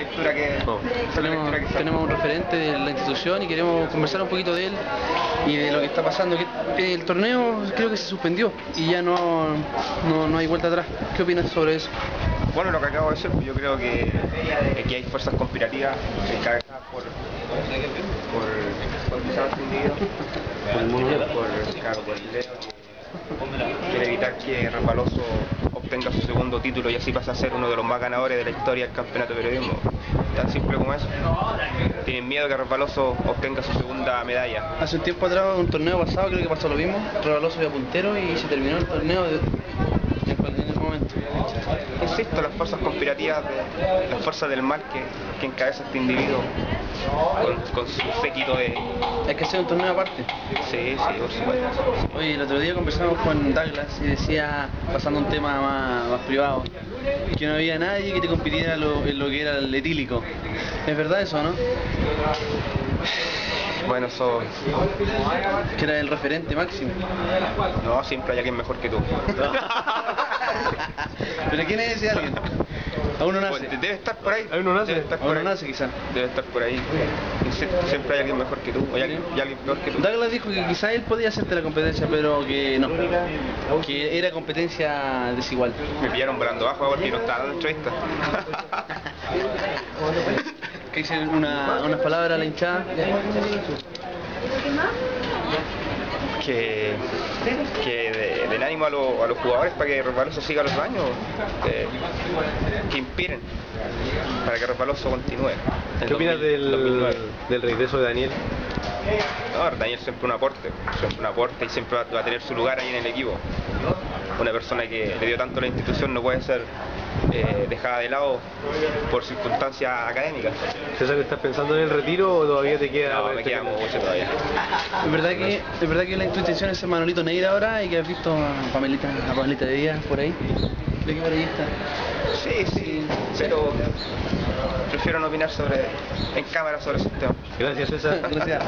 lectura que, No. esa es la Tenemos, lectura que saco. tenemos un referente de la institución y queremos conversar un poquito de él y de lo que está pasando. Que el torneo creo que se suspendió y ya no, no, no hay vuelta atrás. ¿Qué opinas sobre eso? Bueno, lo que acabo de decir, pues yo creo que aquí hay fuerzas conspirativas encabezadas por por por este Por el mono Leo. por, claro, por el que Resbaloso obtenga su segundo título y así pase a ser uno de los más ganadores de la historia del campeonato de periodismo. Tan simple como eso. Tienen miedo que Resbaloso obtenga su segunda medalla. Hace un tiempo atrás, un torneo pasado, creo que pasó lo mismo. Rebaloso iba puntero y se terminó el torneo en, ese momento. Insisto, las fuerzas conspirativas, de- las fuerzas del mal que, que encabeza este individuo con, con su séquito de... Hay que hacer un torneo aparte. Sí, sí, por supuesto. Oye, el otro día conversamos con Douglas y decía, pasando un tema más, más privado, que no había nadie que te compitiera lo- en lo que era el etílico. ¿Es verdad eso, no? Bueno, eso... Que era el referente máximo. No, siempre hay alguien mejor que tú. ¿Pero quién es ese alguien? Aún no nace. Pues, debe estar por ahí. Ahí uno nace. Debe estar por Aún no ahí. nace quizás. Debe estar por ahí. Siempre hay alguien mejor que tú. O hay alguien, y alguien peor que tú. Douglas dijo que quizás él podía hacerte la competencia, pero que no. Que era competencia desigual. Me pillaron volando abajo porque no estaba dando entrevista. Que dice una, unas palabras a la hinchada. Que, que de- del ánimo a, lo- a los jugadores para que Resbaloso siga los años, eh, que inspiren para que Resbaloso continúe. ¿Qué opinas 2000, del, 2009. del regreso de Daniel? No, Daniel siempre un aporte, siempre un aporte y siempre va, va a tener su lugar ahí en el equipo. Una persona que le dio tanto a la institución no puede ser eh, dejada de lado por circunstancias académicas. César, ¿estás pensando en el retiro o todavía te queda? No, me queda mucho todavía. Es verdad que, es verdad que la tu intención es ser Manolito Neira ahora y que has visto a Pamelita, a Pamelita de Díaz por ahí. Por ahí está. Sí, sí, pero prefiero no opinar sobre en cámara sobre esos temas. Gracias, César. Gracias.